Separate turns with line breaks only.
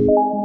you